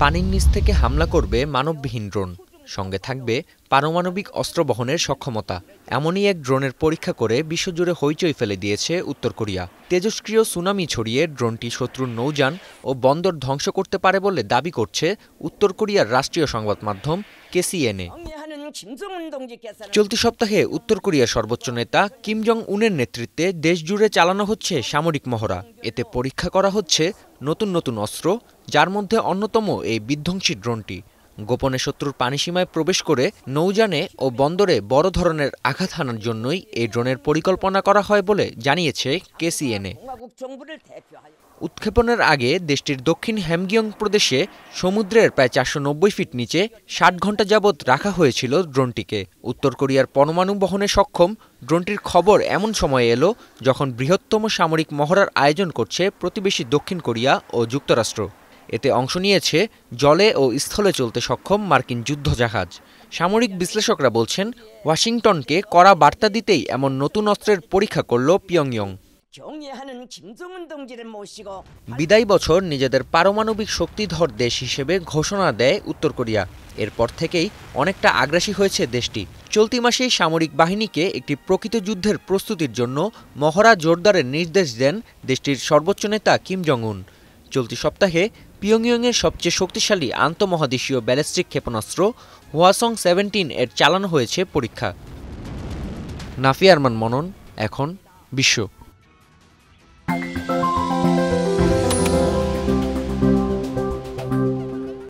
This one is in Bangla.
পানির নিচ থেকে হামলা করবে মানববিহীন ড্রোন। সঙ্গে থাকবে পারমাণবিক অস্ত্র বহনের সক্ষমতা। এমনই এক ড্রোনের পরীক্ষা করে বিশ্বজুড়ে হইচই ফেলে দিয়েছে উত্তর কোরিয়া। তেজস্ক্রিয় সুনামি ছড়িয়ে ড্রোনটি শত্রুর নৌযান ও বন্দর ধ্বংস করতে পারে বলে দাবি করছে উত্তর কোরিয়ার রাষ্ট্রীয় সংবাদ মাধ্যম কেসিএনএ। চলতি সপ্তাহে উত্তর কোরিয়ার সর্বোচ্চ নেতা কিম জং উনের নেতৃত্বে দেশ জুড়ে চালানো হচ্ছে সামরিক মহড়া। এতে পরীক্ষা করা হচ্ছে নতুন নতুন অস্ত্র, যার মধ্যে অন্যতম এই বিধ্বংসী ড্রোনটি। গোপনে শত্রুর পানিসীমায় প্রবেশ করে নৌযানে ও বন্দরে বড় ধরনের আঘাত হানার জন্যই এই ড্রোনের পরিকল্পনা করা হয় বলে জানিয়েছে কেসিএনএ। উৎক্ষেপণের আগে দেশটির দক্ষিণ হ্যামগিয়ং প্রদেশে সমুদ্রের প্রায় চারশো নব্বই ফিট নিচে ষাট ঘণ্টা যাবৎ রাখা হয়েছিল ড্রোনটিকে। উত্তর কোরিয়ার পরমাণু বহনে সক্ষম ড্রোনটির খবর এমন সময়ে এলো যখন বৃহত্তম সামরিক মহড়ার আয়োজন করছে প্রতিবেশী দক্ষিণ কোরিয়া ও যুক্তরাষ্ট্র। এতে অংশ নিয়েছে জলে ও স্থলে চলতে সক্ষম মার্কিন যুদ্ধজাহাজ। সামরিক বিশ্লেষকরা বলছেন, ওয়াশিংটনকে কড়া বার্তা দিতেই এমন নতুন অস্ত্রের পরীক্ষা করল পিয়ংয়ং বিদায় বছর নিজেদের পারমাণবিক শক্তিধর দেশ হিসেবে ঘোষণা দেয় উত্তর কোরিয়া। এরপর থেকেই অনেকটা আগ্রাসী হয়েছে দেশটি। চলতি মাসেই সামরিক বাহিনীকে একটি প্রকৃত যুদ্ধের প্রস্তুতির জন্য মহড়া জোরদারের নির্দেশ দেন দেশটির সর্বোচ্চ নেতা কিম জং উন চলতি সপ্তাহে পিয়ংইয়ংয়ের সবচেয়ে শক্তিশালী আন্তঃমহাদেশীয় ব্যালিস্টিক ক্ষেপণাস্ত্র হোয়াসং সেভেন্টিন এর চালানো হয়েছে পরীক্ষা। নাফি আরমান মনন, এখন বিশ্ব।